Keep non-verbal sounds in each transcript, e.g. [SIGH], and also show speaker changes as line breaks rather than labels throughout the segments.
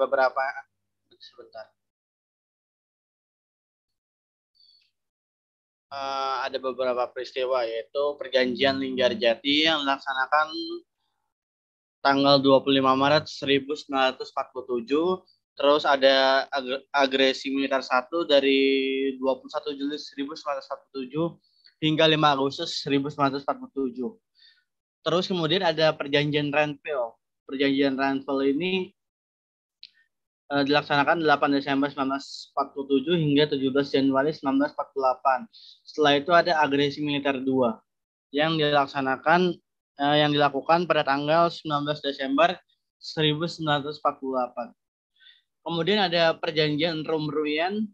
beberapa sebentar. Uh, ada beberapa peristiwa yaitu perjanjian Linggarjati yang dilaksanakan tanggal 25 Maret 1947 terus ada ag agresi militer 1 dari 21 Juli 1947 hingga 5 Agustus 1947. Terus kemudian ada perjanjian Renville. Perjanjian Renville ini dilaksanakan 8 Desember 1947 hingga 17 Januari 1948. Setelah itu ada agresi militer 2 yang dilaksanakan uh, yang dilakukan pada tanggal 19 Desember 1948. Kemudian ada perjanjian Rumruyen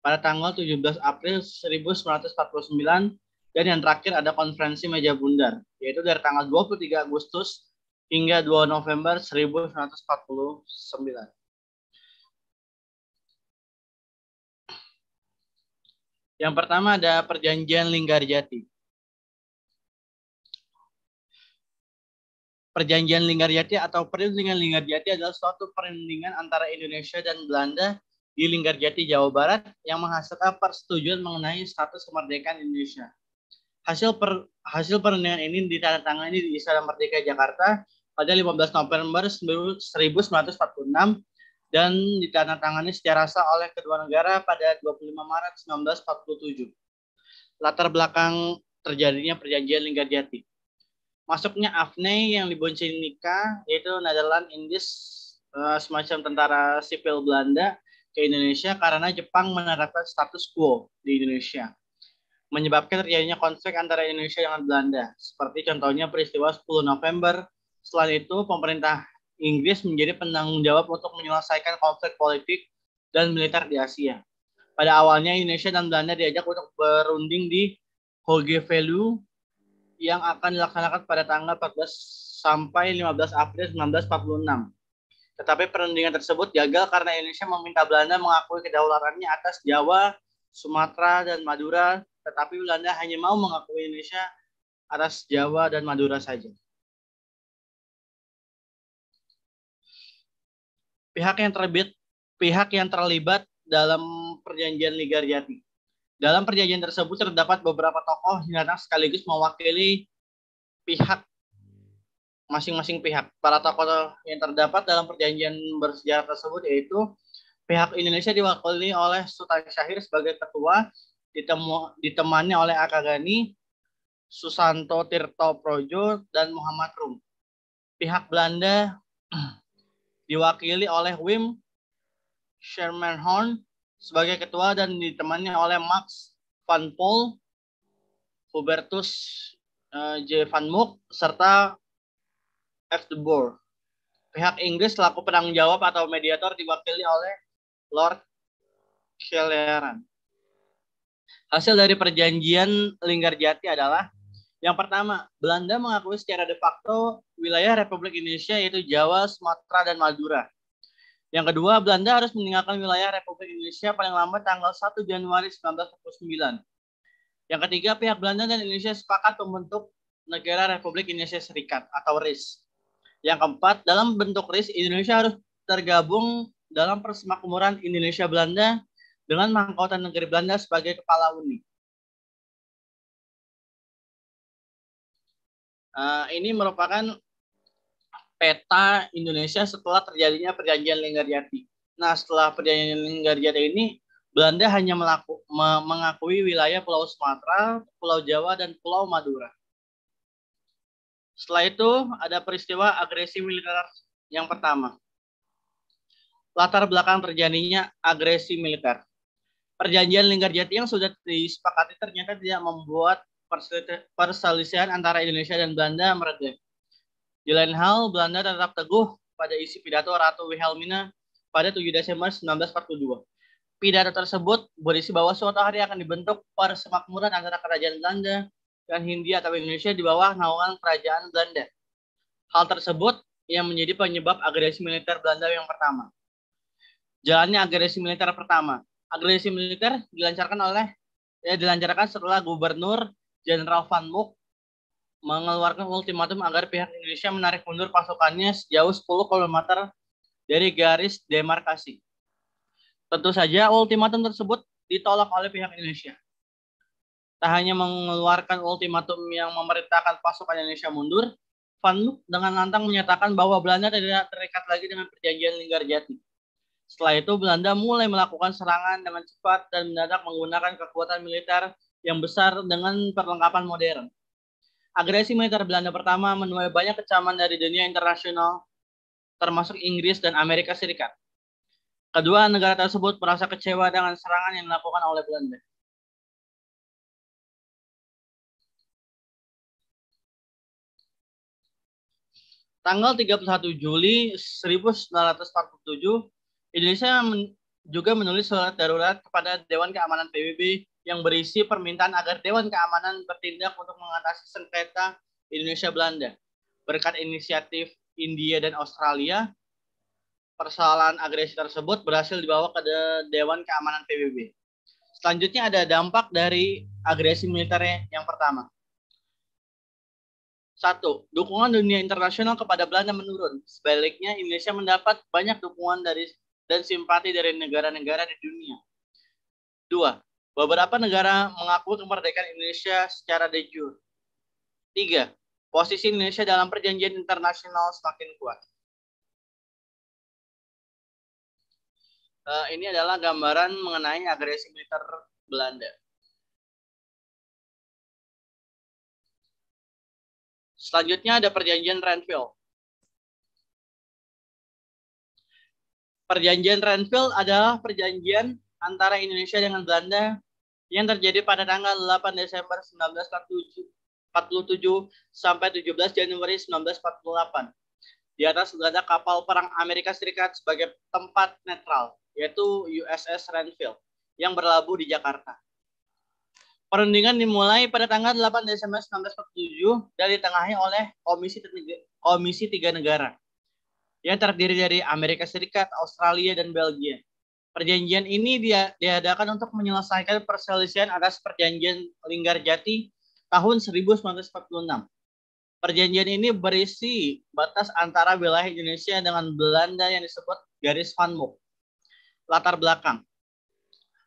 pada tanggal 17 April 1949 dan yang terakhir ada konferensi meja bundar yaitu dari tanggal 23 Agustus hingga 2 November 1949. Yang pertama ada perjanjian Linggarjati. Perjanjian Linggarjati atau perundingan Linggarjati adalah suatu perundingan antara Indonesia dan Belanda di Linggarjati, Jawa Barat yang menghasilkan persetujuan mengenai status kemerdekaan Indonesia. Hasil per, hasil perundingan ini ditandatangani di Istana Merdeka Jakarta pada 15 November 1946 dan ditandatangani secara sah oleh kedua negara pada 25 Maret 1947. Latar belakang terjadinya perjanjian Linggarjati masuknya Afne yang dibonceng nikah yaitu Netherlands Indies uh, semacam tentara sipil Belanda ke Indonesia karena Jepang menerapkan status quo di Indonesia menyebabkan terjadinya konflik antara Indonesia dengan Belanda seperti contohnya peristiwa 10 November setelah itu pemerintah Inggris menjadi penanggung jawab untuk menyelesaikan konflik politik dan militer di Asia pada awalnya Indonesia dan Belanda diajak untuk berunding di Hogevelu yang akan dilaksanakan pada tanggal 14 sampai 15 April 1946. Tetapi perundingan tersebut gagal karena Indonesia meminta Belanda mengakui kedaulatannya atas Jawa, Sumatera, dan Madura, tetapi Belanda hanya mau mengakui Indonesia atas Jawa dan Madura saja. Pihak yang terbit, pihak yang terlibat dalam perjanjian Ligarjati. Dalam perjanjian tersebut terdapat beberapa tokoh yang sekaligus mewakili pihak masing-masing pihak. Para tokoh yang terdapat dalam perjanjian bersejarah tersebut yaitu pihak Indonesia diwakili oleh Sultan Syahir sebagai ketua, ditemu, ditemani oleh Akagani, Susanto Tirto Projo, dan Muhammad Rum. Pihak Belanda [CLEARS THROAT] diwakili oleh Wim Sherman Horn, sebagai ketua dan ditemani oleh Max Van Pol, Hubertus uh, J. Van Mook, serta F. de Boer. Pihak Inggris selaku penanggung jawab atau mediator diwakili oleh Lord Kelleran. Hasil dari perjanjian Linggarjati adalah yang pertama, Belanda mengakui secara de facto wilayah Republik Indonesia yaitu Jawa, Sumatera, dan Madura yang kedua, Belanda harus meninggalkan wilayah Republik Indonesia paling lambat tanggal 1 Januari 1949. Yang ketiga, pihak Belanda dan Indonesia sepakat membentuk negara Republik Indonesia Serikat atau RIS. Yang keempat, dalam bentuk RIS, Indonesia harus tergabung dalam persemakmuran Indonesia Belanda dengan mahkota negeri Belanda sebagai kepala uni. Uh, ini merupakan peta Indonesia setelah terjadinya perjanjian Linggarjati. Nah, setelah perjanjian Linggarjati ini, Belanda hanya melaku, me, mengakui wilayah Pulau Sumatera, Pulau Jawa, dan Pulau Madura. Setelah itu, ada peristiwa agresi militer yang pertama. Latar belakang terjadinya agresi militer. Perjanjian Linggarjati yang sudah disepakati ternyata tidak membuat perselisihan antara Indonesia dan Belanda mereda di lain hal, Belanda tetap teguh pada isi pidato Ratu Wilhelmina pada 7 Desember 1942. Pidato tersebut berisi bahwa suatu hari akan dibentuk persemakmuran antara kerajaan Belanda dan Hindia atau Indonesia di bawah naungan kerajaan Belanda. Hal tersebut yang menjadi penyebab agresi militer Belanda yang pertama. Jalannya agresi militer pertama. Agresi militer dilancarkan oleh ya dilancarkan setelah Gubernur Jenderal Van Mook mengeluarkan ultimatum agar pihak Indonesia menarik mundur pasukannya sejauh 10 km dari garis demarkasi. Tentu saja ultimatum tersebut ditolak oleh pihak Indonesia. Tak hanya mengeluarkan ultimatum yang memerintahkan pasukan Indonesia mundur, Van Luck dengan lantang menyatakan bahwa Belanda tidak terikat lagi dengan perjanjian Linggarjati. Setelah itu Belanda mulai melakukan serangan dengan cepat dan mendadak menggunakan kekuatan militer yang besar dengan perlengkapan modern. Agresi militer Belanda pertama menuai banyak kecaman dari dunia internasional, termasuk Inggris dan Amerika Serikat. Kedua negara tersebut merasa kecewa dengan serangan yang dilakukan oleh Belanda. Tanggal 31 Juli 1947, Indonesia juga menulis surat darurat kepada Dewan Keamanan PBB yang berisi permintaan agar Dewan Keamanan bertindak untuk mengatasi sengketa Indonesia Belanda. Berkat inisiatif India dan Australia, persoalan agresi tersebut berhasil dibawa ke Dewan Keamanan PBB. Selanjutnya ada dampak dari agresi militer yang pertama. Satu, dukungan dunia internasional kepada Belanda menurun. Sebaliknya, Indonesia mendapat banyak dukungan dari dan simpati dari negara-negara di dunia. Dua, Beberapa negara mengaku kemerdekaan Indonesia secara de jure. Tiga, posisi Indonesia dalam perjanjian internasional semakin kuat. Uh, ini adalah gambaran mengenai agresi militer Belanda. Selanjutnya ada perjanjian Renville. Perjanjian Renville adalah perjanjian antara Indonesia dengan Belanda yang terjadi pada tanggal 8 Desember 1947 sampai 17 Januari 1948. Di atas ada kapal perang Amerika Serikat sebagai tempat netral, yaitu USS Renville, yang berlabuh di Jakarta. Perundingan dimulai pada tanggal 8 Desember 1947 dan ditengahi oleh Komisi Komisi Tiga Negara yang terdiri dari Amerika Serikat, Australia, dan Belgia. Perjanjian ini dia diadakan untuk menyelesaikan perselisihan atas perjanjian Linggarjati tahun 1946. Perjanjian ini berisi batas antara wilayah Indonesia dengan Belanda yang disebut garis Van Mook. Latar belakang.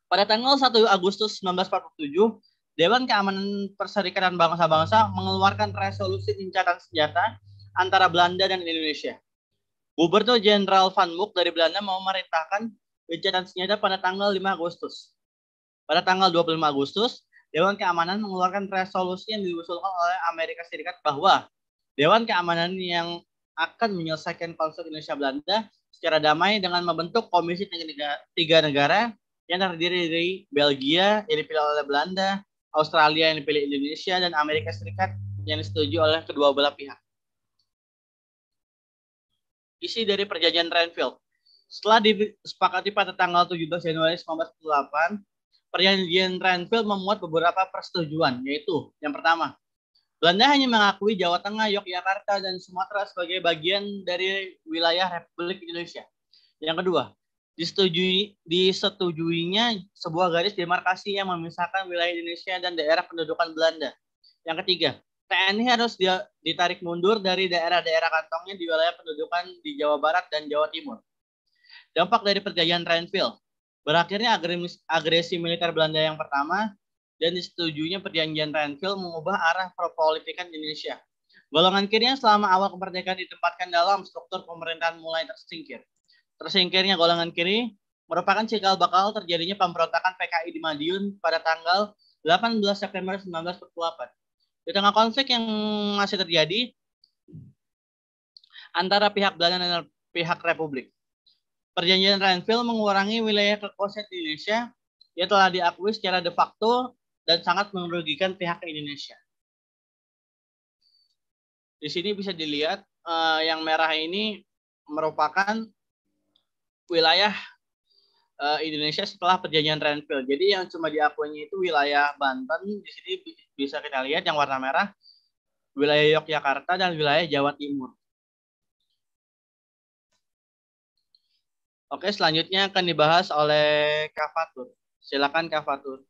Pada tanggal 1 Agustus 1947, Dewan Keamanan Perserikatan Bangsa-Bangsa mengeluarkan resolusi gencatan senjata antara Belanda dan Indonesia. Gubernur Jenderal Van Mook dari Belanda memerintahkan gencatan senjata pada tanggal 5 Agustus. Pada tanggal 25 Agustus, Dewan Keamanan mengeluarkan resolusi yang diusulkan oleh Amerika Serikat bahwa Dewan Keamanan yang akan menyelesaikan konflik Indonesia Belanda secara damai dengan membentuk komisi tiga negara yang terdiri dari Belgia yang dipilih oleh Belanda, Australia yang dipilih Indonesia, dan Amerika Serikat yang disetujui oleh kedua belah pihak. Isi dari perjanjian Renville. Setelah disepakati pada tanggal 17 Januari 1948, perjanjian Renville memuat beberapa persetujuan, yaitu yang pertama, Belanda hanya mengakui Jawa Tengah, Yogyakarta, dan Sumatera sebagai bagian dari wilayah Republik Indonesia. Yang kedua, disetujui disetujuinya sebuah garis demarkasi yang memisahkan wilayah Indonesia dan daerah pendudukan Belanda. Yang ketiga, TNI harus ditarik mundur dari daerah-daerah kantongnya di wilayah pendudukan di Jawa Barat dan Jawa Timur. Dampak dari perjanjian Renville. Berakhirnya agresi militer Belanda yang pertama dan disetujuinya perjanjian Renville mengubah arah perpolitikan Indonesia. Golongan kiri yang selama awal kemerdekaan ditempatkan dalam struktur pemerintahan mulai tersingkir. Tersingkirnya golongan kiri merupakan cikal bakal terjadinya pemberontakan PKI di Madiun pada tanggal 18 September 1948. Di tengah konflik yang masih terjadi antara pihak Belanda dan pihak Republik. Perjanjian Renville mengurangi wilayah kekuasaan Indonesia yang telah diakui secara de facto dan sangat merugikan pihak Indonesia. Di sini bisa dilihat uh, yang merah ini merupakan wilayah uh, Indonesia setelah perjanjian Renville. Jadi yang cuma diakuinya itu wilayah Banten. Di sini bisa kita lihat yang warna merah wilayah Yogyakarta dan wilayah Jawa Timur. Oke, selanjutnya akan dibahas oleh Kak Fatur. Silakan Kak Fatur.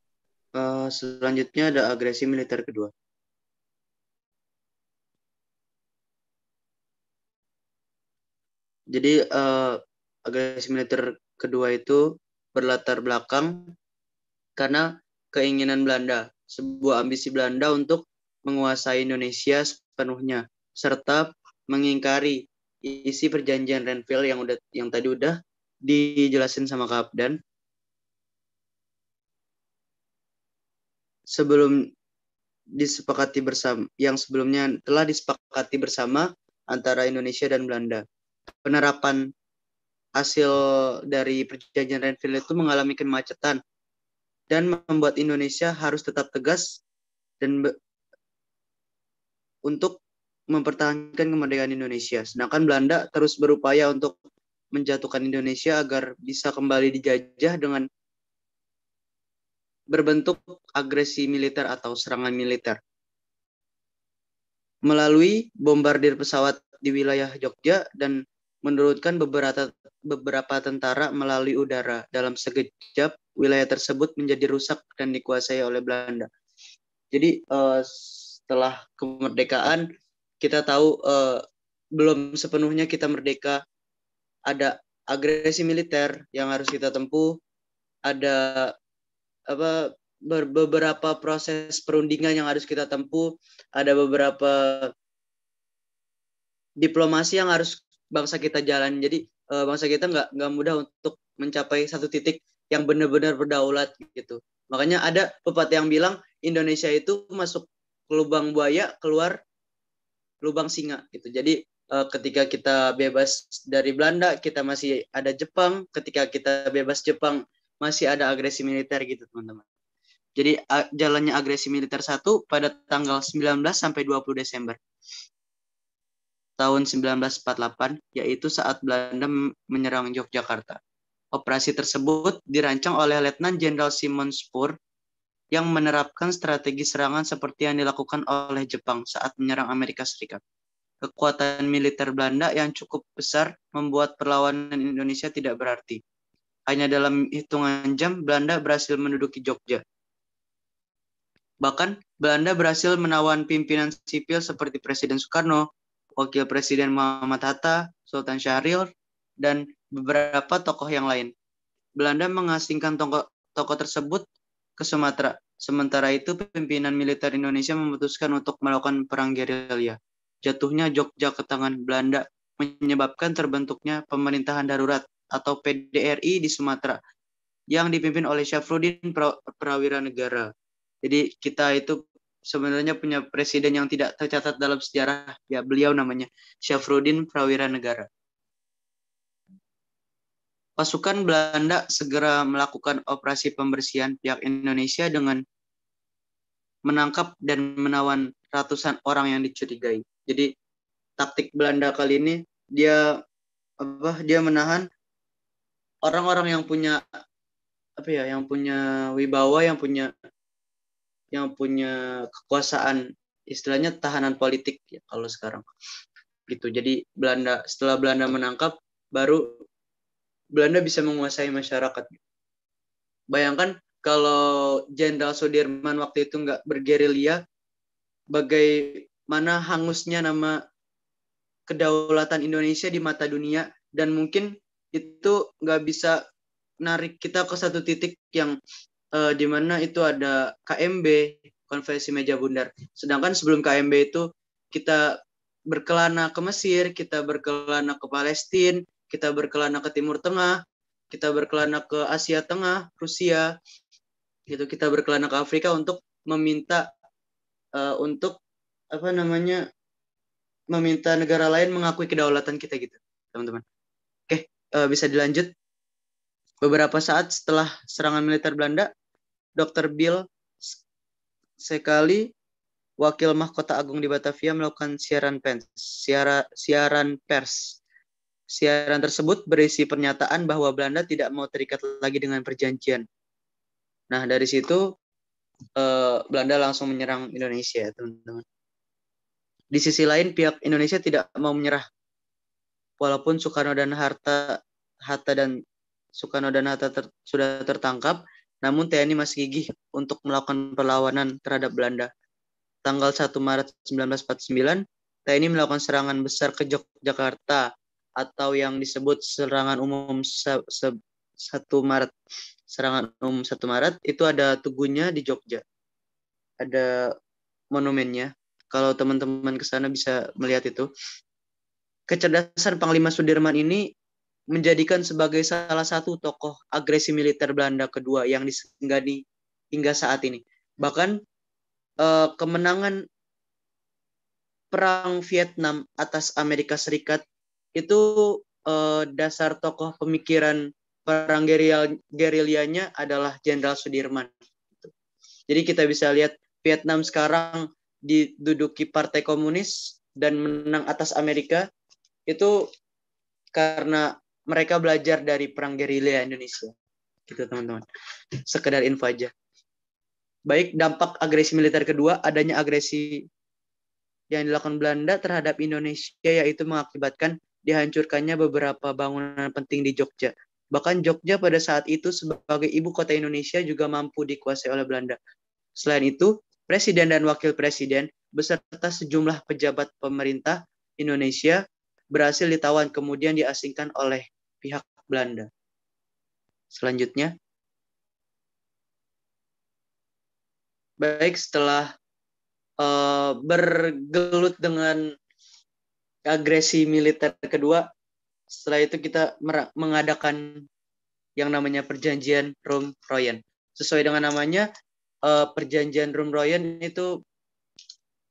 Uh, selanjutnya ada agresi militer kedua. Jadi uh, agresi militer kedua itu berlatar belakang karena keinginan Belanda, sebuah ambisi Belanda untuk menguasai Indonesia sepenuhnya serta mengingkari isi perjanjian Renville yang udah yang tadi udah dijelasin sama Kapdan. Sebelum disepakati bersama yang sebelumnya telah disepakati bersama antara Indonesia dan Belanda. Penerapan hasil dari perjanjian Renville itu mengalami kemacetan dan membuat Indonesia harus tetap tegas dan untuk mempertahankan kemerdekaan Indonesia. Sedangkan Belanda terus berupaya untuk menjatuhkan Indonesia agar bisa kembali dijajah dengan berbentuk agresi militer atau serangan militer. Melalui bombardir pesawat di wilayah Jogja dan menurunkan beberapa beberapa tentara melalui udara. Dalam sekejap, wilayah tersebut menjadi rusak dan dikuasai oleh Belanda. Jadi uh, setelah kemerdekaan, kita tahu uh, belum sepenuhnya kita merdeka. Ada agresi militer yang harus kita tempuh, ada apa beberapa proses perundingan yang harus kita tempuh, ada beberapa diplomasi yang harus bangsa kita jalan. Jadi uh, bangsa kita nggak nggak mudah untuk mencapai satu titik yang benar-benar berdaulat gitu. Makanya ada pepatah yang bilang Indonesia itu masuk lubang buaya, keluar lubang singa gitu. Jadi uh, ketika kita bebas dari Belanda, kita masih ada Jepang. Ketika kita bebas Jepang, masih ada agresi militer gitu, teman-teman. Jadi jalannya agresi militer satu pada tanggal 19 sampai 20 Desember tahun 1948, yaitu saat Belanda menyerang Yogyakarta. Operasi tersebut dirancang oleh Letnan Jenderal Simon Spur yang menerapkan strategi serangan seperti yang dilakukan oleh Jepang saat menyerang Amerika Serikat. Kekuatan militer Belanda yang cukup besar membuat perlawanan Indonesia tidak berarti. Hanya dalam hitungan jam, Belanda berhasil menduduki Jogja. Bahkan, Belanda berhasil menawan pimpinan sipil seperti Presiden Soekarno, Wakil Presiden Muhammad Hatta, Sultan Syahrir, dan beberapa tokoh yang lain. Belanda mengasingkan tokoh, tokoh tersebut ke Sumatera. Sementara itu, pimpinan militer Indonesia memutuskan untuk melakukan perang gerilya. Jatuhnya Jogja ke tangan Belanda menyebabkan terbentuknya pemerintahan darurat atau PDRI di Sumatera yang dipimpin oleh Syafruddin Prawira Negara. Jadi kita itu sebenarnya punya presiden yang tidak tercatat dalam sejarah ya beliau namanya Syafruddin Prawira Negara. Pasukan Belanda segera melakukan operasi pembersihan pihak Indonesia dengan menangkap dan menawan ratusan orang yang dicurigai. Jadi taktik Belanda kali ini dia apa dia menahan orang-orang yang punya apa ya yang punya wibawa yang punya yang punya kekuasaan istilahnya tahanan politik ya kalau sekarang. Gitu. Jadi Belanda setelah Belanda menangkap baru Belanda bisa menguasai masyarakat. Bayangkan kalau Jenderal Sudirman waktu itu nggak bergerilya bagaimana hangusnya nama kedaulatan Indonesia di mata dunia dan mungkin itu nggak bisa narik kita ke satu titik yang uh, di mana itu ada KMB konferensi meja bundar. Sedangkan sebelum KMB itu kita berkelana ke Mesir, kita berkelana ke Palestina, kita berkelana ke Timur Tengah, kita berkelana ke Asia Tengah, Rusia, gitu kita berkelana ke Afrika untuk meminta uh, untuk apa namanya meminta negara lain mengakui kedaulatan kita gitu, teman-teman. Oke, uh, bisa dilanjut. Beberapa saat setelah serangan militer Belanda, Dr. Bill sekali wakil mahkota agung di Batavia melakukan siaran pers. Siara, siaran pers. Siaran tersebut berisi pernyataan bahwa Belanda tidak mau terikat lagi dengan perjanjian. Nah, dari situ eh, Belanda langsung menyerang Indonesia, teman-teman. Di sisi lain, pihak Indonesia tidak mau menyerah. Walaupun Soekarno dan Hatta, Hatta dan Soekarno dan Hatta ter, sudah tertangkap, namun TNI masih gigih untuk melakukan perlawanan terhadap Belanda. Tanggal 1 Maret 1949, TNI melakukan serangan besar ke Yogyakarta. atau yang disebut serangan umum se, se, 1 Maret. Serangan umum 1 Maret itu ada tugunya di Jogja. Ada monumennya. Kalau teman-teman ke sana bisa melihat itu. Kecerdasan Panglima Sudirman ini menjadikan sebagai salah satu tokoh agresi militer Belanda kedua yang disenggani hingga saat ini. Bahkan eh, kemenangan perang Vietnam atas Amerika Serikat itu eh, dasar tokoh pemikiran perang gerilyanya adalah Jenderal Sudirman. Jadi kita bisa lihat Vietnam sekarang diduduki Partai Komunis dan menang atas Amerika itu karena mereka belajar dari perang gerilya Indonesia. Gitu teman-teman. Sekedar info aja. Baik dampak agresi militer kedua, adanya agresi yang dilakukan Belanda terhadap Indonesia yaitu mengakibatkan dihancurkannya beberapa bangunan penting di Jogja. Bahkan Jogja pada saat itu sebagai ibu kota Indonesia juga mampu dikuasai oleh Belanda. Selain itu, presiden dan wakil presiden beserta sejumlah pejabat pemerintah Indonesia berhasil ditawan kemudian diasingkan oleh pihak Belanda. Selanjutnya, baik setelah uh, bergelut dengan agresi militer kedua. Setelah itu kita mengadakan yang namanya perjanjian Rum Royan. Sesuai dengan namanya, uh, perjanjian Rum Royan itu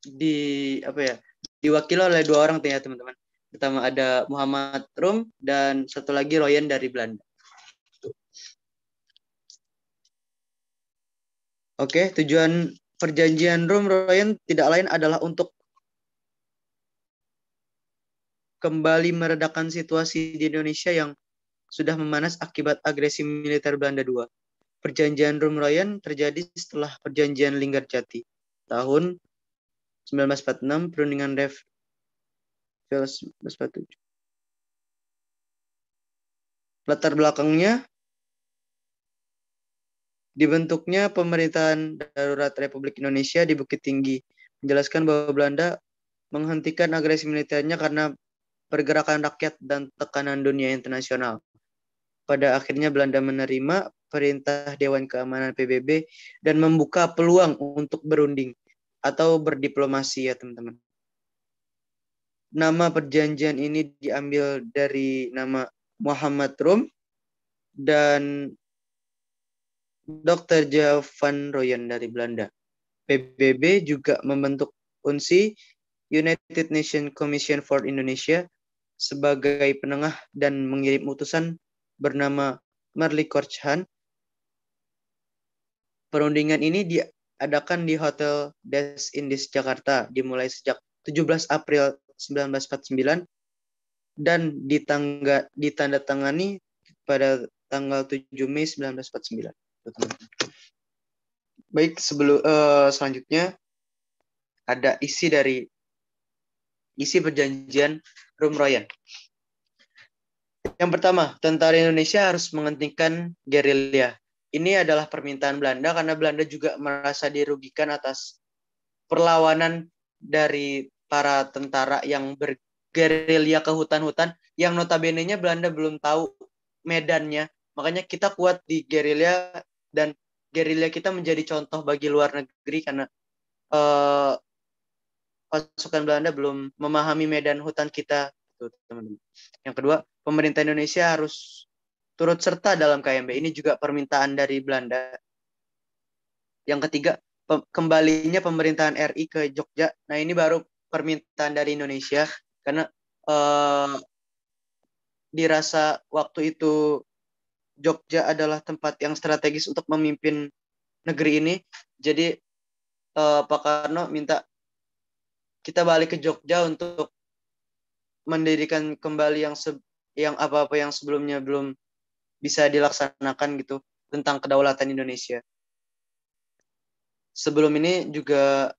di apa ya diwakili oleh dua orang ya teman-teman. Pertama ada Muhammad Rum dan satu lagi Royan dari Belanda. Oke, tujuan perjanjian Rum Royan tidak lain adalah untuk kembali meredakan situasi di Indonesia yang sudah memanas akibat agresi militer Belanda II. Perjanjian Rum Royan terjadi setelah perjanjian Linggarjati tahun 1946 perundingan Rev 1947. Latar belakangnya Dibentuknya pemerintahan darurat Republik Indonesia di Bukit Tinggi menjelaskan bahwa Belanda menghentikan agresi militernya karena pergerakan rakyat dan tekanan dunia internasional. Pada akhirnya Belanda menerima perintah Dewan Keamanan PBB dan membuka peluang untuk berunding atau berdiplomasi ya teman-teman. Nama perjanjian ini diambil dari nama Muhammad Rum dan Dr. Javan Royan dari Belanda. PBB juga membentuk UNSI, United Nations Commission for Indonesia, sebagai penengah dan mengirim utusan bernama Marley Korchan. Perundingan ini diadakan di Hotel Des Indies Jakarta dimulai sejak 17 April 1949 dan ditangga, ditandatangani pada tanggal 7 Mei 1949. Baik, sebelum uh, selanjutnya ada isi dari isi perjanjian Rum Royan. Yang pertama, tentara Indonesia harus menghentikan gerilya. Ini adalah permintaan Belanda karena Belanda juga merasa dirugikan atas perlawanan dari para tentara yang bergerilya ke hutan-hutan yang notabene-nya Belanda belum tahu medannya. Makanya kita kuat di gerilya dan gerilya kita menjadi contoh bagi luar negeri karena uh, pasukan Belanda belum memahami medan hutan kita teman-teman. Yang kedua, pemerintah Indonesia harus turut serta dalam KMB. Ini juga permintaan dari Belanda. Yang ketiga, kembalinya pemerintahan RI ke Jogja. Nah, ini baru permintaan dari Indonesia karena uh, dirasa waktu itu Jogja adalah tempat yang strategis untuk memimpin negeri ini. Jadi uh, Pak Karno minta kita balik ke Jogja untuk mendirikan kembali yang se yang apa-apa yang sebelumnya belum bisa dilaksanakan gitu tentang kedaulatan Indonesia. Sebelum ini juga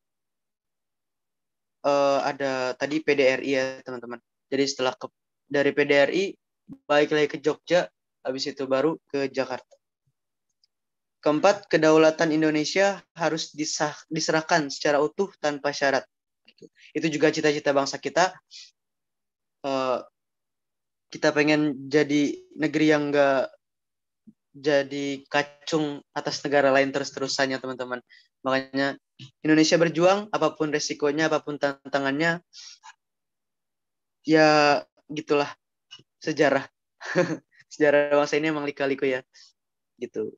uh, ada tadi PDRI ya teman-teman. Jadi setelah ke, dari PDRI balik lagi ke Jogja habis itu baru ke Jakarta. Keempat, kedaulatan Indonesia harus disah, diserahkan secara utuh tanpa syarat. Itu juga cita-cita bangsa kita. Uh, kita pengen jadi negeri yang enggak jadi kacung atas negara lain terus-terusannya teman-teman. Makanya Indonesia berjuang apa pun resikonya, apa pun tantangannya ya gitulah sejarah. [LAUGHS] sejarah bangsa ini emang lika-liku ya. Gitu.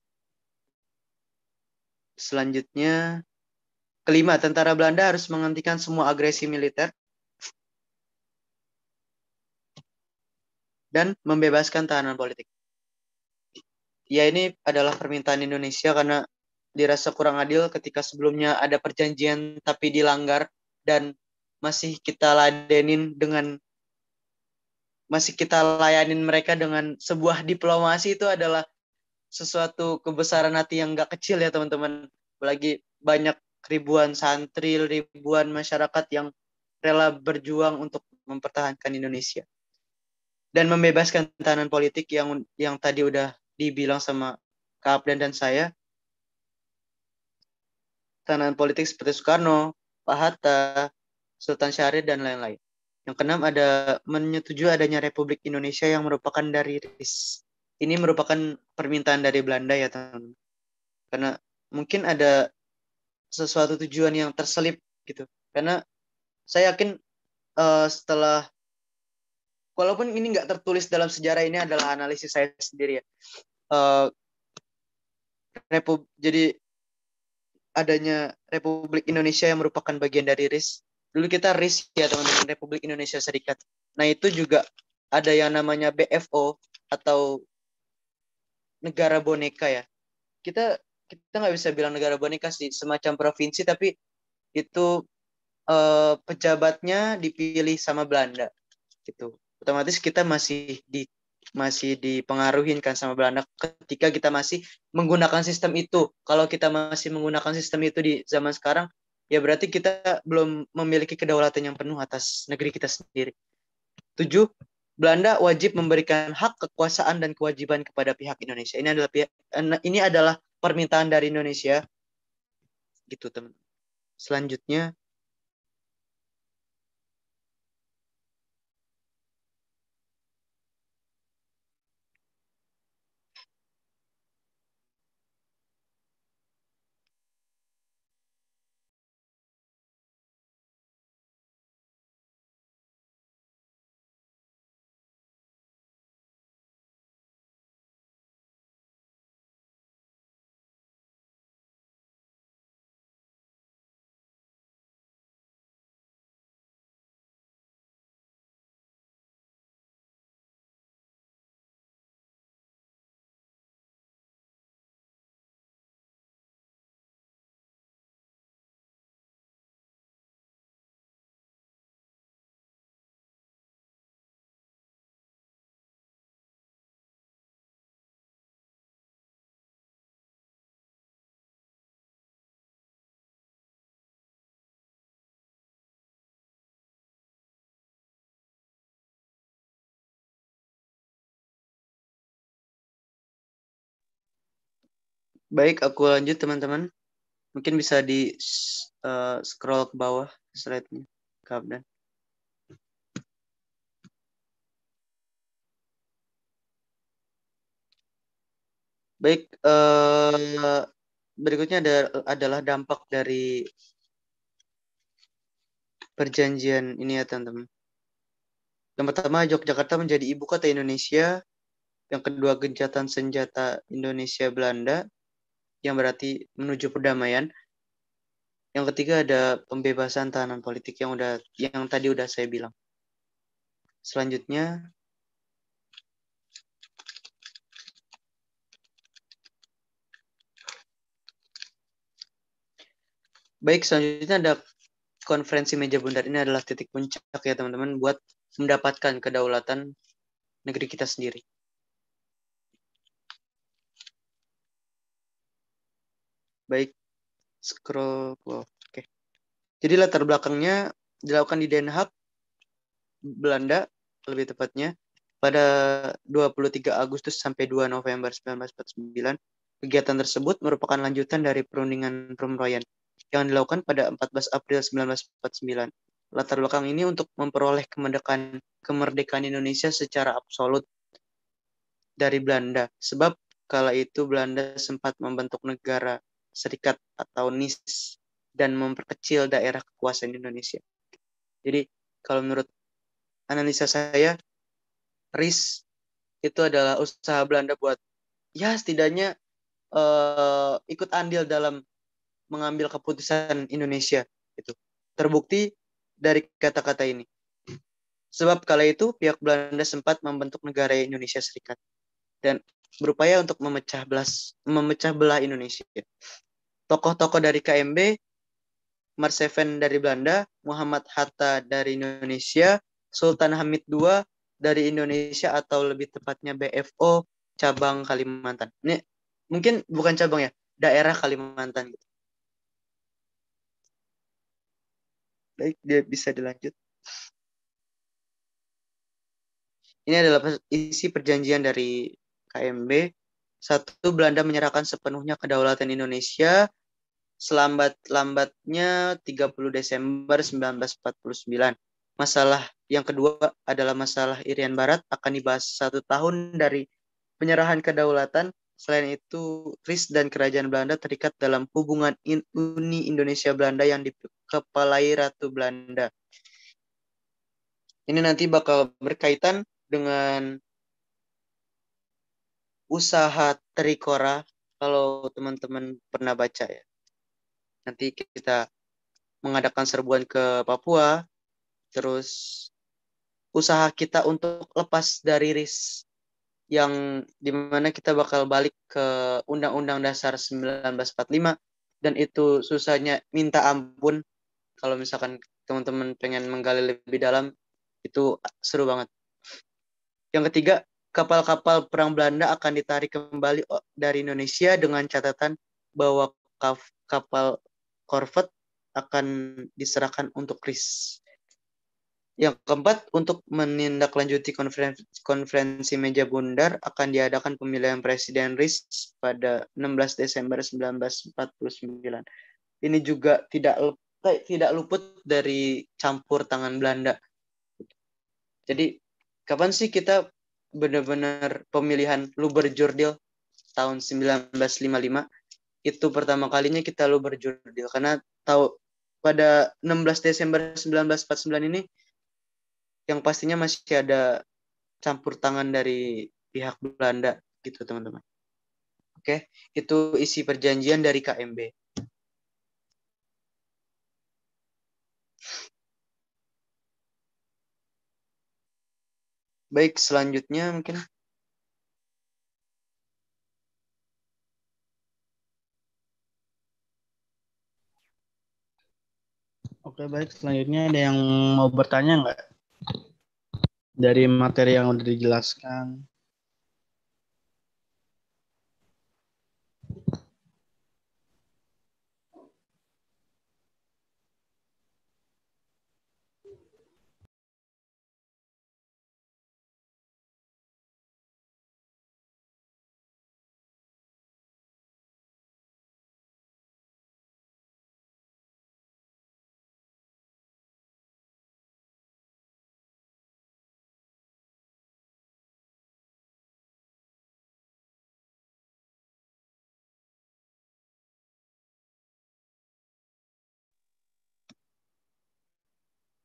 Selanjutnya kelima, tentara Belanda harus menghentikan semua agresi militer dan membebaskan tahanan politik. Ya ini adalah permintaan Indonesia karena dirasa kurang adil ketika sebelumnya ada perjanjian tapi dilanggar dan masih kita ladenin dengan masih kita layanin mereka dengan sebuah diplomasi itu adalah sesuatu kebesaran hati yang gak kecil ya teman-teman. Apalagi banyak ribuan santri, ribuan masyarakat yang rela berjuang untuk mempertahankan Indonesia dan membebaskan tahanan politik yang yang tadi udah dibilang sama Kak Abdan dan saya tahanan politik seperti Soekarno, Pak Hatta, Sultan Syahrir dan lain-lain. Yang keenam ada menyetujui adanya Republik Indonesia yang merupakan dari RIS. Ini merupakan permintaan dari Belanda ya teman. Karena mungkin ada sesuatu tujuan yang terselip gitu. Karena saya yakin uh, setelah walaupun ini nggak tertulis dalam sejarah ini adalah analisis saya sendiri ya. Uh, Repub jadi adanya Republik Indonesia yang merupakan bagian dari RIS. Dulu kita RIS ya teman-teman Republik Indonesia Serikat. Nah itu juga ada yang namanya BFO atau negara boneka ya. Kita kita nggak bisa bilang negara boneka sih, semacam provinsi tapi itu uh, pejabatnya dipilih sama Belanda gitu otomatis kita masih di masih dipengaruhi kan sama Belanda ketika kita masih menggunakan sistem itu. Kalau kita masih menggunakan sistem itu di zaman sekarang, ya berarti kita belum memiliki kedaulatan yang penuh atas negeri kita sendiri. Tujuh, Belanda wajib memberikan hak kekuasaan dan kewajiban kepada pihak Indonesia. Ini adalah pihak, ini adalah permintaan dari Indonesia. Gitu teman. Selanjutnya Baik, aku lanjut teman-teman. Mungkin bisa di uh, scroll ke bawah slide-nya, Kapten. Baik, uh, berikutnya ada, adalah dampak dari perjanjian ini ya teman-teman. Yang pertama, Yogyakarta menjadi ibu kota Indonesia. Yang kedua, gencatan senjata Indonesia Belanda yang berarti menuju perdamaian. Yang ketiga ada pembebasan tahanan politik yang udah yang tadi udah saya bilang. Selanjutnya Baik, selanjutnya ada konferensi meja bundar ini adalah titik puncak ya teman-teman buat mendapatkan kedaulatan negeri kita sendiri. Baik, scroll Oke. Okay. Jadi latar belakangnya dilakukan di Den Haag, Belanda, lebih tepatnya, pada 23 Agustus sampai 2 November 1949. Kegiatan tersebut merupakan lanjutan dari perundingan Promroyan yang dilakukan pada 14 April 1949. latar belakang ini untuk memperoleh kemerdekaan kemerdekaan Indonesia secara absolut dari Belanda. Sebab kala itu Belanda sempat membentuk negara serikat atau NIS dan memperkecil daerah kekuasaan Indonesia. Jadi kalau menurut analisa saya, RIS itu adalah usaha Belanda buat ya setidaknya uh, ikut andil dalam mengambil keputusan Indonesia itu terbukti dari kata-kata ini. Sebab kala itu pihak Belanda sempat membentuk negara Indonesia Serikat. Dan berupaya untuk memecah belah memecah belah Indonesia tokoh-tokoh dari KMB Marseven dari Belanda Muhammad Hatta dari Indonesia Sultan Hamid II dari Indonesia atau lebih tepatnya BFO cabang Kalimantan. Ini mungkin bukan cabang ya, daerah Kalimantan gitu. Baik, dia bisa dilanjut. Ini adalah isi perjanjian dari KMB. Satu, Belanda menyerahkan sepenuhnya kedaulatan Indonesia selambat-lambatnya 30 Desember 1949. Masalah yang kedua adalah masalah Irian Barat akan dibahas satu tahun dari penyerahan kedaulatan Selain itu, RIS dan Kerajaan Belanda terikat dalam hubungan Uni Indonesia Belanda yang dikepalai Ratu Belanda. Ini nanti bakal berkaitan dengan usaha Trikora kalau teman-teman pernah baca ya. Nanti kita mengadakan serbuan ke Papua, terus usaha kita untuk lepas dari RIS yang di mana kita bakal balik ke Undang-Undang Dasar 1945 dan itu susahnya minta ampun kalau misalkan teman-teman pengen menggali lebih dalam itu seru banget. Yang ketiga, kapal-kapal perang Belanda akan ditarik kembali dari Indonesia dengan catatan bahwa kapal korvet akan diserahkan untuk kris. Yang keempat, untuk menindaklanjuti konferensi, konferensi meja bundar akan diadakan pemilihan presiden RIS pada 16 Desember 1949. Ini juga tidak tidak luput dari campur tangan Belanda. Jadi kapan sih kita benar-benar pemilihan Luberjurdil tahun 1955 itu pertama kalinya kita Luberjurdil karena tahu pada 16 Desember 1949 ini yang pastinya masih ada campur tangan dari pihak Belanda gitu teman-teman. Oke, itu isi perjanjian dari KMB. Baik, selanjutnya mungkin
Oke, baik. Selanjutnya ada yang mau bertanya nggak? dari materi yang udah dijelaskan.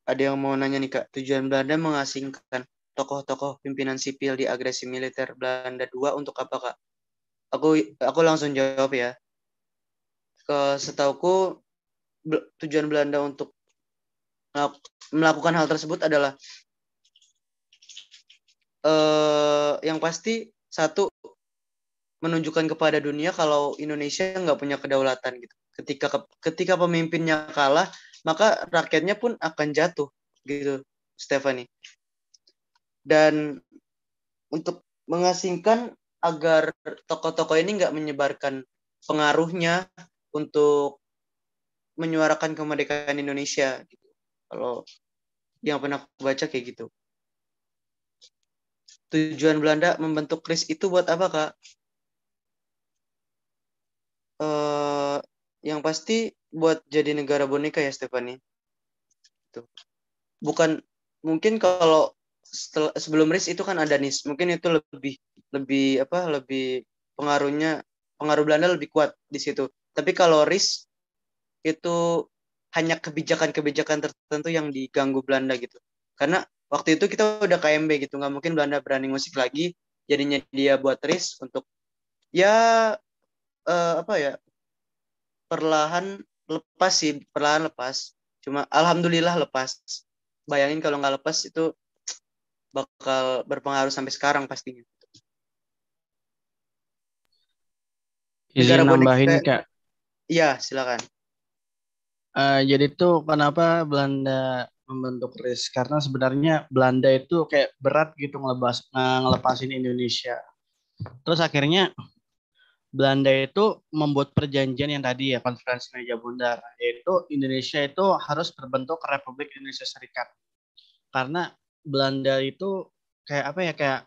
Ada yang mau nanya nih Kak, tujuan Belanda mengasingkan tokoh-tokoh pimpinan sipil di agresi militer Belanda II untuk apa Kak? Aku aku langsung jawab ya. Ke setauku tujuan Belanda untuk melakukan hal tersebut adalah eh, yang pasti satu menunjukkan kepada dunia kalau Indonesia nggak punya kedaulatan gitu. Ketika ketika pemimpinnya kalah, maka rakyatnya pun akan jatuh gitu Stephanie dan untuk mengasingkan agar tokoh-tokoh ini nggak menyebarkan pengaruhnya untuk menyuarakan kemerdekaan Indonesia gitu. Kalau yang pernah aku baca kayak gitu. Tujuan Belanda membentuk kris itu buat apa, Kak? Uh, yang pasti buat jadi negara boneka ya Stefani. Tuh. bukan mungkin kalau setelah, sebelum RIS itu kan ada NIS mungkin itu lebih lebih apa lebih pengaruhnya pengaruh Belanda lebih kuat di situ tapi kalau RIS itu hanya kebijakan-kebijakan tertentu yang diganggu Belanda gitu karena waktu itu kita udah KMB gitu nggak mungkin Belanda berani musik lagi jadinya dia buat RIS untuk ya uh, apa ya perlahan lepas sih perlahan lepas. Cuma alhamdulillah lepas. Bayangin kalau nggak lepas itu bakal berpengaruh sampai sekarang pastinya.
Izin nambahin kak
iya silakan.
Uh, jadi tuh kenapa Belanda membentuk RIS karena sebenarnya Belanda itu kayak berat gitu ngelebas ngelepasin Indonesia. Terus akhirnya Belanda itu membuat perjanjian yang tadi ya konferensi meja bundar yaitu Indonesia itu harus berbentuk Republik Indonesia Serikat. Karena Belanda itu kayak apa ya kayak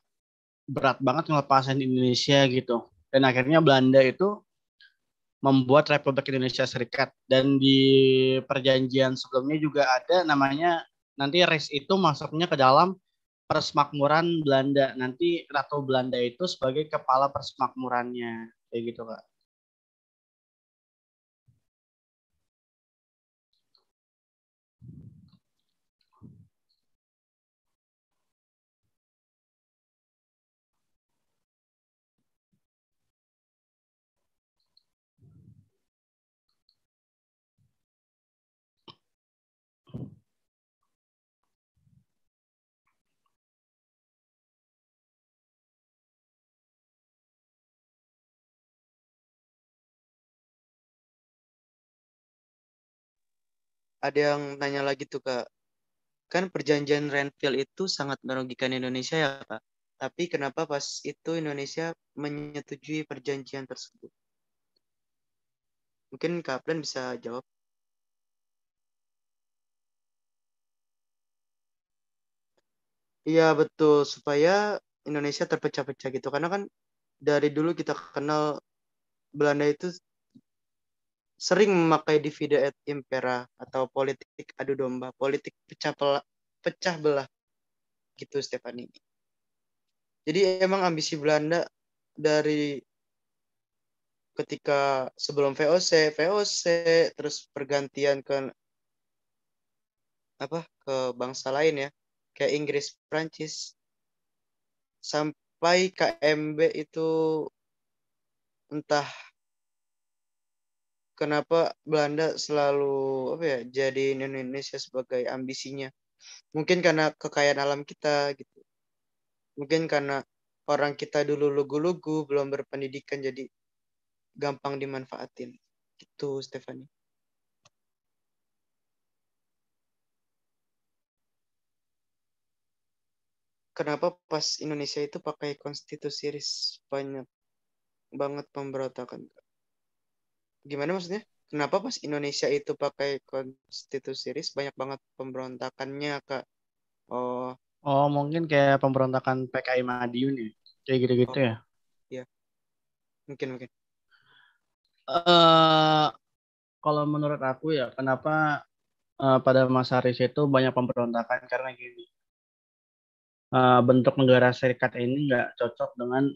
berat banget ngelepasin Indonesia gitu. Dan akhirnya Belanda itu membuat Republik Indonesia Serikat. Dan di perjanjian sebelumnya juga ada namanya nanti RIS itu masuknya ke dalam Persmakmuran Belanda. Nanti Ratu Belanda itu sebagai kepala persmakmurannya kayak gitu kak
ada yang nanya lagi tuh kak. Kan perjanjian Renville itu sangat merugikan Indonesia ya kak. Tapi kenapa pas itu Indonesia menyetujui perjanjian tersebut? Mungkin kak bisa jawab. Iya betul. Supaya Indonesia terpecah-pecah gitu. Karena kan dari dulu kita kenal Belanda itu sering memakai divide et impera atau politik adu domba, politik pecah belah, pecah belah gitu Stefani. Jadi emang ambisi Belanda dari ketika sebelum VOC, VOC terus pergantian ke apa ke bangsa lain ya, kayak Inggris, Prancis sampai KMB itu entah kenapa Belanda selalu apa ya jadi Indonesia sebagai ambisinya. Mungkin karena kekayaan alam kita gitu. Mungkin karena orang kita dulu lugu-lugu belum berpendidikan jadi gampang dimanfaatin. Gitu Stefani. Kenapa pas Indonesia itu pakai konstitusi banyak banget pemberontakan? Gimana maksudnya? Kenapa pas Indonesia itu pakai konstitusi RIS banyak banget pemberontakannya kak?
Oh. Oh mungkin kayak pemberontakan PKI Madiun ya, kayak gitu-gitu oh. ya?
Iya, mungkin mungkin.
Uh, kalau menurut aku ya, kenapa uh, pada masa RIS itu banyak pemberontakan karena gini, uh, bentuk negara serikat ini nggak cocok dengan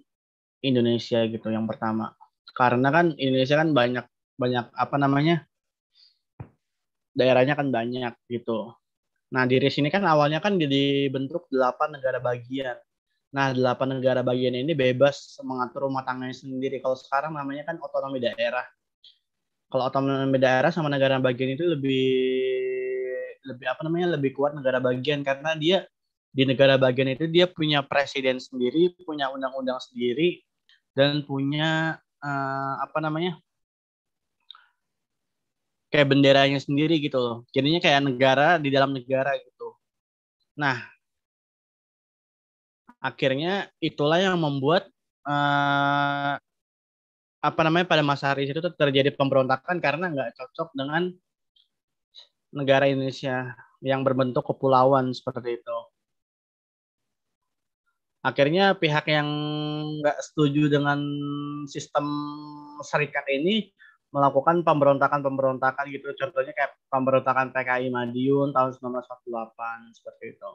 Indonesia gitu yang pertama. Karena kan Indonesia kan banyak banyak apa namanya daerahnya kan banyak gitu. Nah di RIS ini kan awalnya kan dibentuk delapan negara bagian. Nah delapan negara bagian ini bebas mengatur rumah tangganya sendiri. Kalau sekarang namanya kan otonomi daerah. Kalau otonomi daerah sama negara bagian itu lebih lebih apa namanya lebih kuat negara bagian karena dia di negara bagian itu dia punya presiden sendiri, punya undang-undang sendiri, dan punya uh, apa namanya kayak benderanya sendiri gitu loh. Jadinya kayak negara di dalam negara gitu. Nah, akhirnya itulah yang membuat uh, apa namanya pada masa hari itu terjadi pemberontakan karena nggak cocok dengan negara Indonesia yang berbentuk kepulauan seperti itu. Akhirnya pihak yang nggak setuju dengan sistem serikat ini melakukan pemberontakan-pemberontakan gitu. Contohnya kayak pemberontakan PKI Madiun tahun 1948 seperti itu.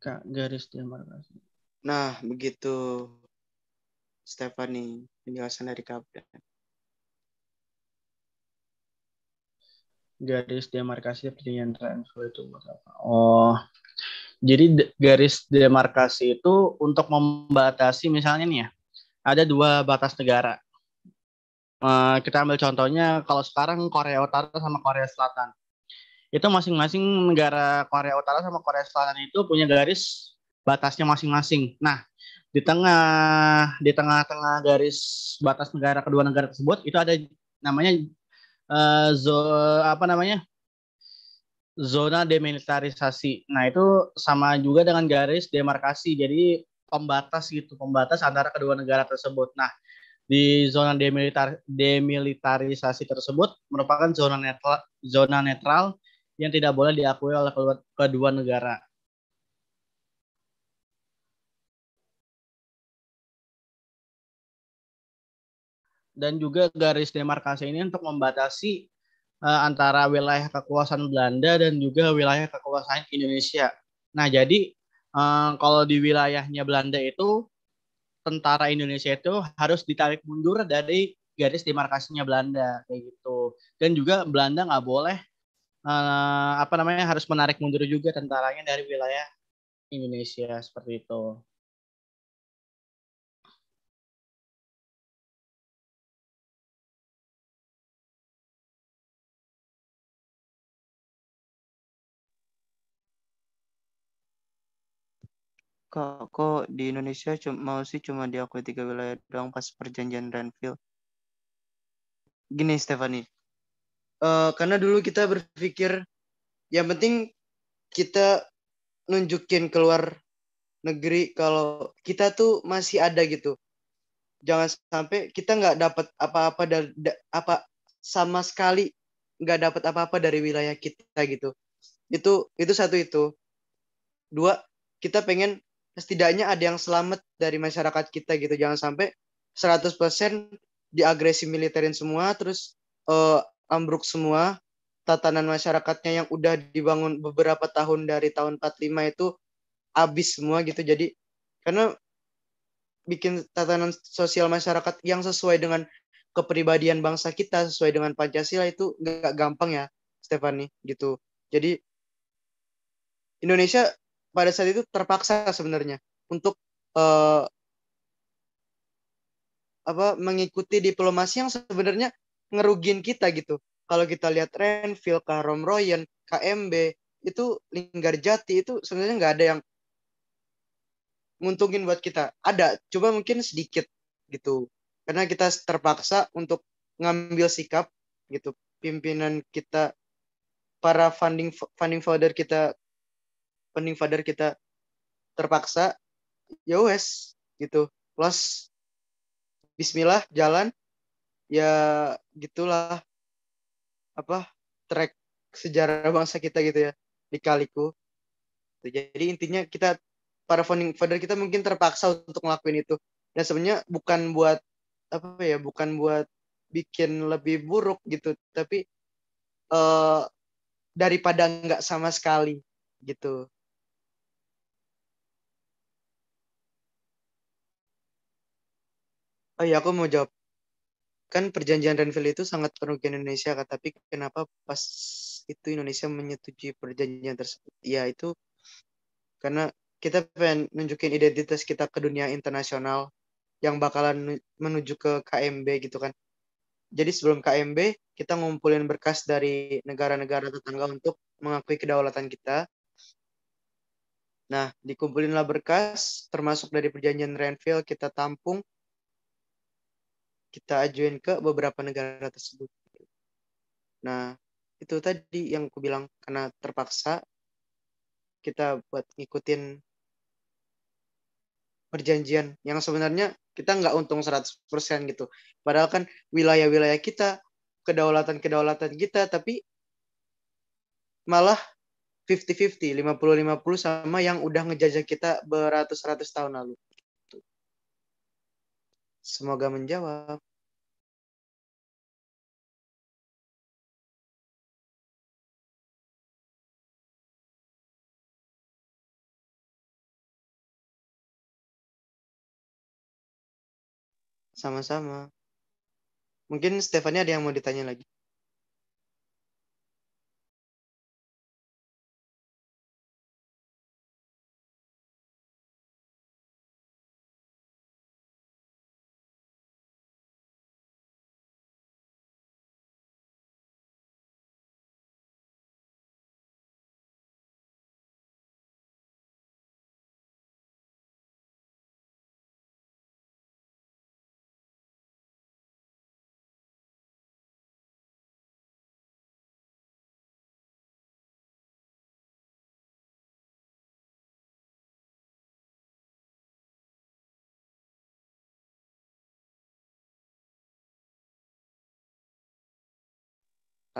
Kak, garis demarkasi.
Nah, begitu Stephanie penjelasan dari Kapten.
Garis demarkasi perjanjian transfer itu apa? Oh, jadi garis demarkasi itu untuk membatasi misalnya nih ya, ada dua batas negara. Uh, kita ambil contohnya kalau sekarang Korea Utara sama Korea Selatan. Itu masing-masing negara Korea Utara sama Korea Selatan itu punya garis batasnya masing-masing. Nah, di tengah di tengah-tengah garis batas negara kedua negara tersebut itu ada namanya uh, zo, apa namanya zona demilitarisasi. Nah itu sama juga dengan garis demarkasi. Jadi pembatas gitu, pembatas antara kedua negara tersebut. Nah di zona demilitar, demilitarisasi tersebut merupakan zona netral, zona netral yang tidak boleh diakui oleh kedua negara. dan juga garis demarkasi ini untuk membatasi uh, antara wilayah kekuasaan Belanda dan juga wilayah kekuasaan Indonesia. Nah, jadi uh, kalau di wilayahnya Belanda itu tentara Indonesia itu harus ditarik mundur dari garis demarkasinya Belanda kayak gitu. Dan juga Belanda nggak boleh uh, apa namanya harus menarik mundur juga tentaranya dari wilayah Indonesia seperti itu.
Kok kok di Indonesia mau sih cuma diakui tiga wilayah doang pas perjanjian Renville? Gini Stephanie. Uh, karena dulu kita berpikir yang penting kita nunjukin keluar negeri kalau kita tuh masih ada gitu. Jangan sampai kita nggak dapat apa-apa dari apa sama sekali nggak dapat apa-apa dari wilayah kita gitu. Itu itu satu itu. Dua kita pengen setidaknya ada yang selamat dari masyarakat kita gitu. Jangan sampai 100% diagresi militerin semua terus uh, ambruk semua tatanan masyarakatnya yang udah dibangun beberapa tahun dari tahun 45 itu habis semua gitu. Jadi karena bikin tatanan sosial masyarakat yang sesuai dengan kepribadian bangsa kita sesuai dengan Pancasila itu nggak gampang ya Stefani gitu. Jadi Indonesia pada saat itu terpaksa sebenarnya untuk uh, apa mengikuti diplomasi yang sebenarnya ngerugin kita gitu. Kalau kita lihat Renville, Karom Royan, KMB, itu Linggar Jati itu sebenarnya nggak ada yang nguntungin buat kita. Ada, coba mungkin sedikit gitu. Karena kita terpaksa untuk ngambil sikap gitu. Pimpinan kita, para funding funding founder kita pending father kita terpaksa ya wes gitu. Plus Bismillah jalan ya gitulah apa track sejarah bangsa kita gitu ya di kaliku. Jadi intinya kita para founding father kita mungkin terpaksa untuk ngelakuin itu. Dan sebenarnya bukan buat apa ya bukan buat bikin lebih buruk gitu tapi uh, daripada nggak sama sekali gitu Oh iya, aku mau jawab. Kan perjanjian Renville itu sangat merugikan Indonesia, kan? tapi kenapa pas itu Indonesia menyetujui perjanjian tersebut? Ya itu karena kita pengen nunjukin identitas kita ke dunia internasional yang bakalan menuju ke KMB gitu kan. Jadi sebelum KMB, kita ngumpulin berkas dari negara-negara tetangga untuk mengakui kedaulatan kita. Nah, dikumpulinlah berkas, termasuk dari perjanjian Renville, kita tampung, kita ajuin ke beberapa negara tersebut. Nah, itu tadi yang aku bilang karena terpaksa kita buat ngikutin perjanjian yang sebenarnya kita nggak untung 100% gitu. Padahal kan wilayah-wilayah kita, kedaulatan-kedaulatan kita, tapi malah 50-50, 50-50 sama yang udah ngejajah kita beratus-ratus tahun lalu. Semoga menjawab. Sama-sama. Mungkin Stefani ada yang mau ditanya lagi.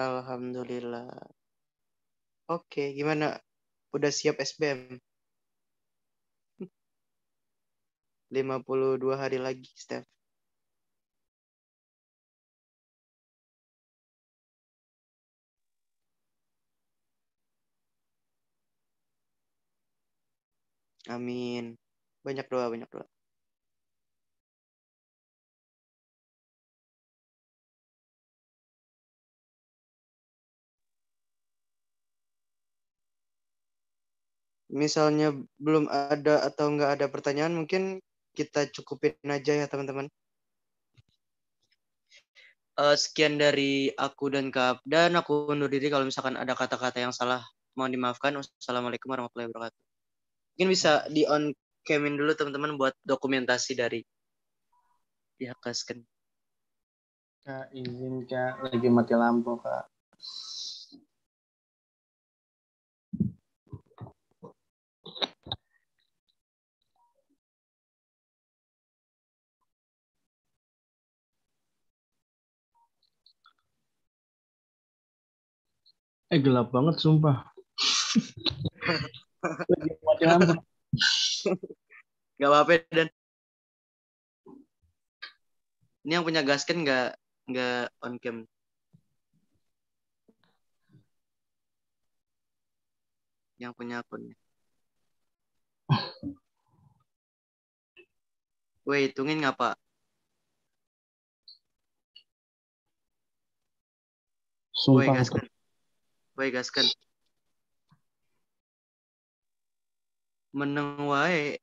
Alhamdulillah. Oke, gimana? Udah siap SBM? 52 [LAUGHS] hari lagi, Steph. Amin. Banyak doa, banyak doa. Misalnya belum ada atau nggak ada pertanyaan, mungkin kita cukupin aja ya teman-teman. Uh, sekian dari aku dan Kak dan aku undur diri kalau misalkan ada kata-kata yang salah mohon dimaafkan. Wassalamualaikum warahmatullahi wabarakatuh. Mungkin bisa di on camin dulu teman-teman buat dokumentasi dari pihak Kasken.
Kak izin Kak lagi mati lampu Kak. Eh gelap banget sumpah.
Lagi lampu. Gak apa-apa dan ini yang punya gas kan nggak nggak on cam. Yang punya akunnya. Woi, hitungin nggak pak? Woi, gaskan. Woi, gaskan. Meneng wae.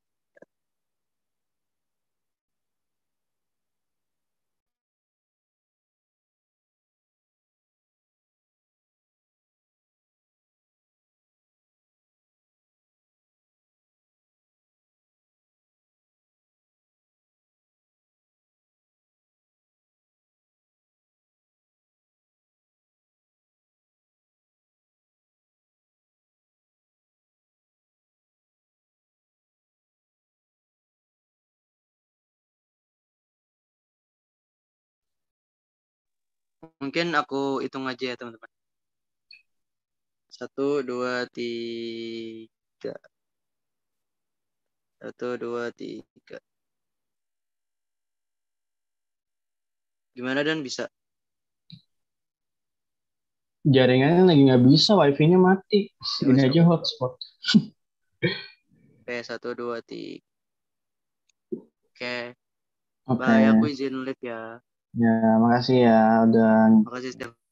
Mungkin aku hitung aja ya teman-teman. Satu, dua, tiga. Satu, dua, tiga. Gimana dan bisa?
Jaringannya lagi nggak bisa, wifi-nya mati. Ini aja hotspot.
Oke, satu, dua, tiga. Oke. Okay. Bye, aku izin live ya.
Ya, makasih ya udah.
Makasih, Steph.